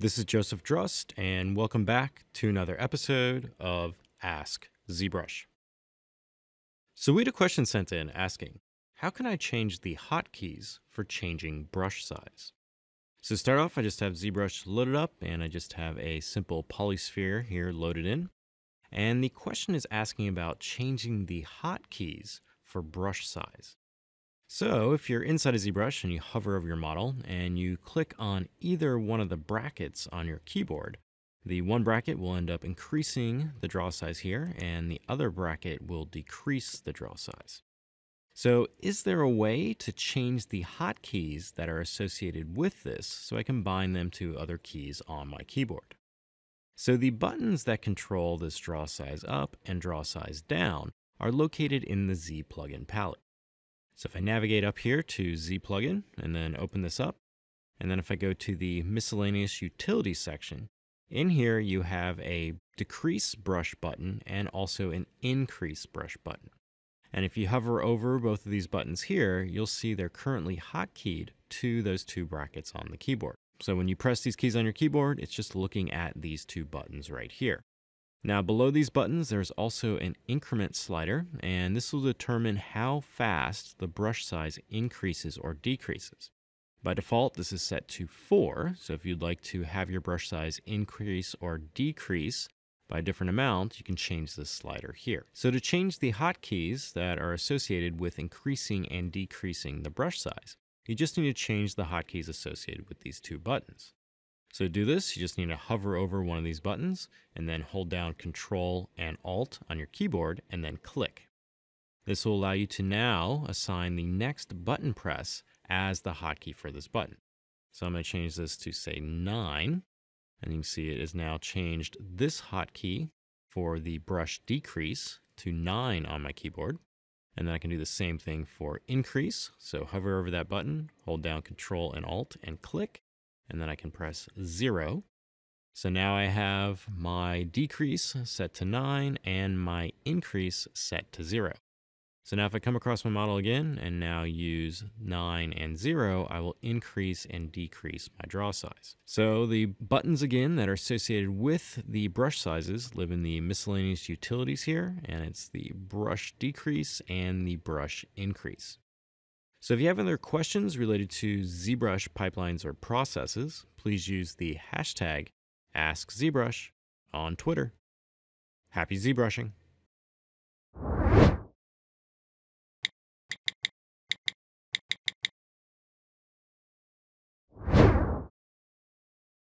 This is Joseph Drust, and welcome back to another episode of Ask ZBrush. So we had a question sent in asking, how can I change the hotkeys for changing brush size? So to start off, I just have ZBrush loaded up, and I just have a simple polysphere here loaded in. And the question is asking about changing the hotkeys for brush size. So if you're inside a ZBrush and you hover over your model and you click on either one of the brackets on your keyboard, the one bracket will end up increasing the draw size here and the other bracket will decrease the draw size. So is there a way to change the hotkeys that are associated with this so I can bind them to other keys on my keyboard? So the buttons that control this draw size up and draw size down are located in the ZPlugin palette. So if I navigate up here to ZPlugin and then open this up, and then if I go to the miscellaneous utilities section, in here you have a decrease brush button and also an increase brush button. And if you hover over both of these buttons here, you'll see they're currently hotkeyed to those two brackets on the keyboard. So when you press these keys on your keyboard, it's just looking at these two buttons right here. Now below these buttons, there's also an increment slider, and this will determine how fast the brush size increases or decreases. By default, this is set to 4, so if you'd like to have your brush size increase or decrease by a different amount, you can change this slider here. So to change the hotkeys that are associated with increasing and decreasing the brush size, you just need to change the hotkeys associated with these two buttons. So to do this, you just need to hover over one of these buttons and then hold down Control and Alt on your keyboard and then click. This will allow you to now assign the next button press as the hotkey for this button. So I'm going to change this to say 9, and you can see it has now changed this hotkey for the brush decrease to 9 on my keyboard. And then I can do the same thing for increase. So hover over that button, hold down Control and Alt and click and then I can press zero. So now I have my decrease set to nine and my increase set to zero. So now if I come across my model again and now use 9 and 0, I will increase and decrease my draw size. So the buttons again that are associated with the brush sizes live in the miscellaneous utilities here, and it's the brush decrease and the brush increase. So if you have other questions related to ZBrush pipelines or processes, please use the hashtag AskZBrush on Twitter. Happy ZBrushing!